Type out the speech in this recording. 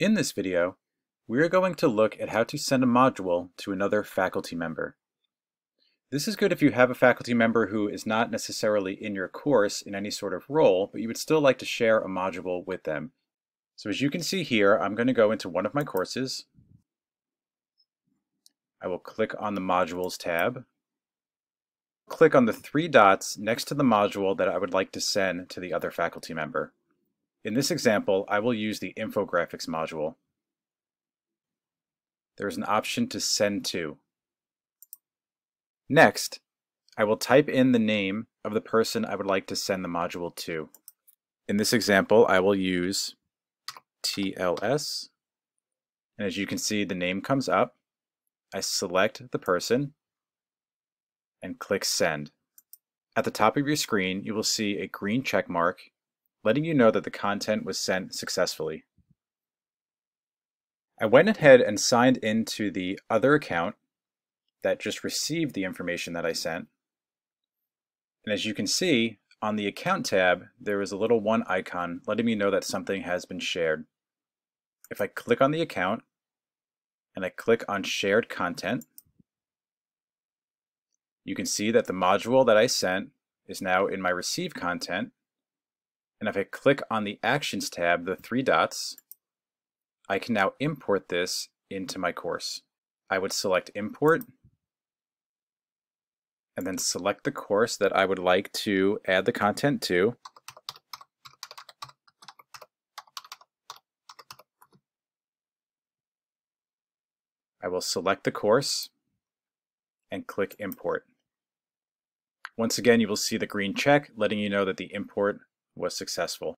In this video, we are going to look at how to send a module to another faculty member. This is good if you have a faculty member who is not necessarily in your course in any sort of role, but you would still like to share a module with them. So as you can see here, I'm going to go into one of my courses. I will click on the Modules tab. Click on the three dots next to the module that I would like to send to the other faculty member. In this example, I will use the infographics module. There is an option to send to. Next, I will type in the name of the person I would like to send the module to. In this example, I will use TLS. And as you can see, the name comes up. I select the person and click send. At the top of your screen, you will see a green check mark letting you know that the content was sent successfully. I went ahead and signed into the other account that just received the information that I sent. And as you can see, on the account tab, there is a little one icon letting me know that something has been shared. If I click on the account and I click on shared content, you can see that the module that I sent is now in my receive content and if I click on the Actions tab, the three dots, I can now import this into my course. I would select Import, and then select the course that I would like to add the content to. I will select the course and click Import. Once again, you will see the green check letting you know that the import was successful.